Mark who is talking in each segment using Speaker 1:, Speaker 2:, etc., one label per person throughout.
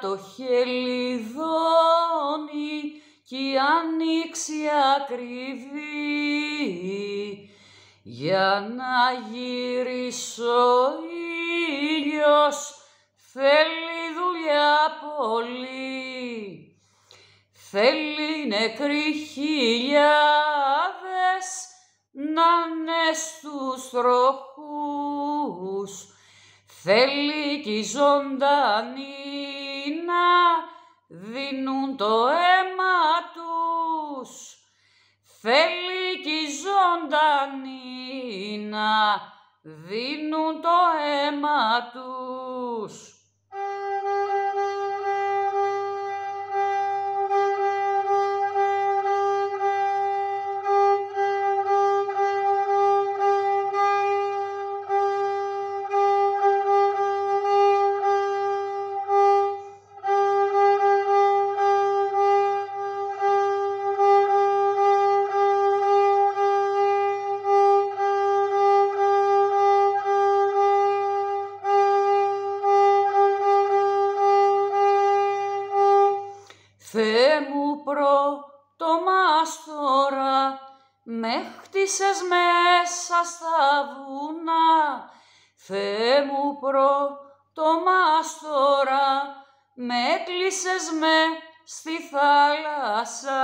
Speaker 1: το χελιδόνι κι η άνοιξη ακριβή για να γυρίσω ήλιος θέλει δουλειά πολύ. Θέλει νεκροί χιλιάδες να είναι στους τροχούς. Θέλει κι ζωντανοί να δίνουν το αίμα τους. Θέλει κι ζωντανοί να δίνουν το αίμα τους. Θεέ μου πρώτο μάστορα, με χτίσες μέσα στα βουνά. Θεέ μου πρώτο μάστορα, με έκλεισες με στη θάλασσα.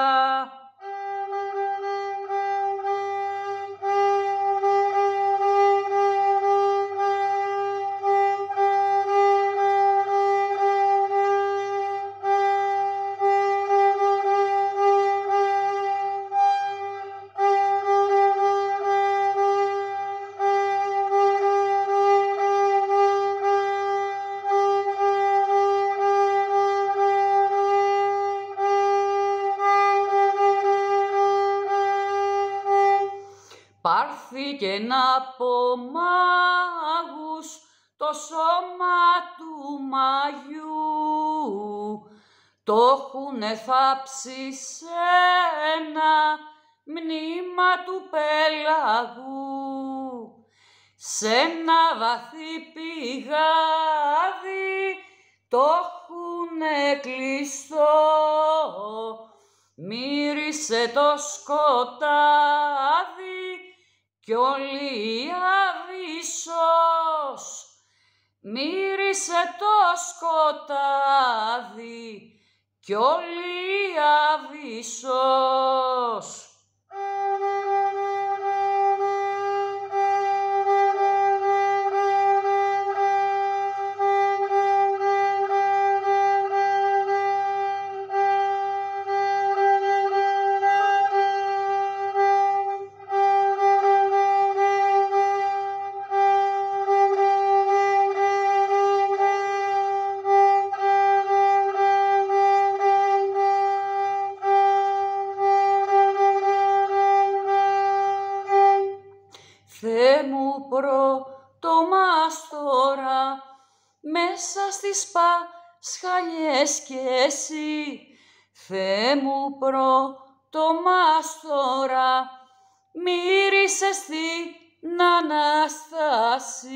Speaker 1: Πάρθηκε από μάγους το σώμα του μαγιού. Το έχουνε θάψει σε ένα μνήμα του πέλαγου σε ένα βαθύ πηγάδι το έχουνε κλειστό. Μύρισε το σκοτάδι κι όλη η Αβυσσός μύρισε το σκοτάδι κι όλη η Αβυσσός. Μου πρώτο μάστορα, μέσα στις Πασχαλιές κι εσύ. Θεέ μου πρώτο μάστορα, μύρισες την Ανάσταση.